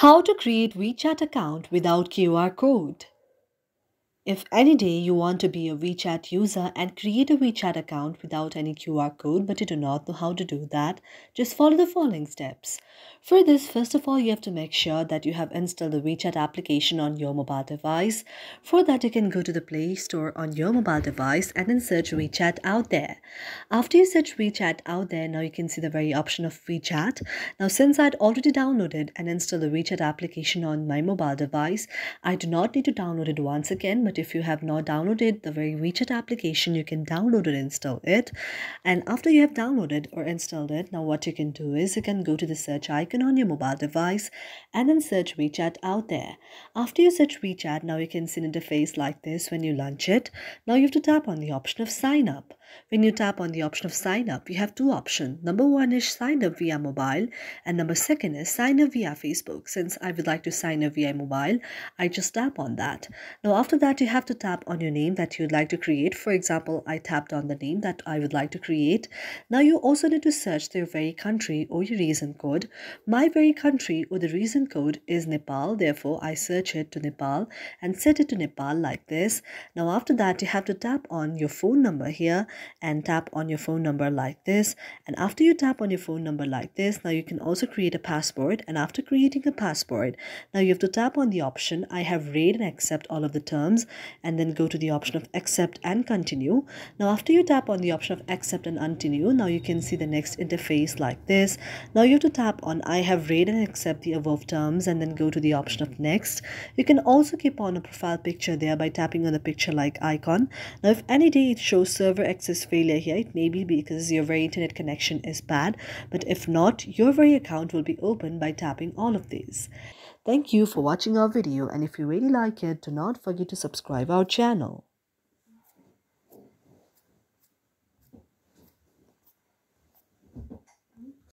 How to create WeChat account without QR code. If any day you want to be a WeChat user and create a WeChat account without any QR code but you do not know how to do that, just follow the following steps. For this, first of all, you have to make sure that you have installed the WeChat application on your mobile device. For that, you can go to the Play Store on your mobile device and then search WeChat out there. After you search WeChat out there, now you can see the very option of WeChat. Now, since I'd already downloaded and installed the WeChat application on my mobile device, I do not need to download it once again, but if you have not downloaded the very WeChat application, you can download and install it. And after you have downloaded or installed it, now what you can do is you can go to the search icon on your mobile device and then search WeChat out there. After you search WeChat, now you can see an interface like this when you launch it. Now you have to tap on the option of sign up. When you tap on the option of sign up, you have two options. Number one is sign up via mobile, and number second is sign up via Facebook. Since I would like to sign up via mobile, I just tap on that. Now, after that, you have to tap on your name that you'd like to create. For example, I tapped on the name that I would like to create. Now, you also need to search your very country or your reason code. My very country or the reason code is Nepal. Therefore, I search it to Nepal and set it to Nepal like this. Now, after that, you have to tap on your phone number here and tap on your phone number like this. And after you tap on your phone number like this, now you can also create a passport. And after creating a passport, now you have to tap on the option I have read and accept all of the terms and then go to the option of accept and continue. Now after you tap on the option of accept and continue, now you can see the next interface like this. Now you have to tap on I have read and accept the above terms and then go to the option of next. You can also keep on a profile picture there by tapping on the picture like icon. Now if any day it shows server access access failure here. It may be because your very internet connection is bad but if not your very account will be opened by tapping all of these. Thank you for watching our video and if you really like it do not forget to subscribe our channel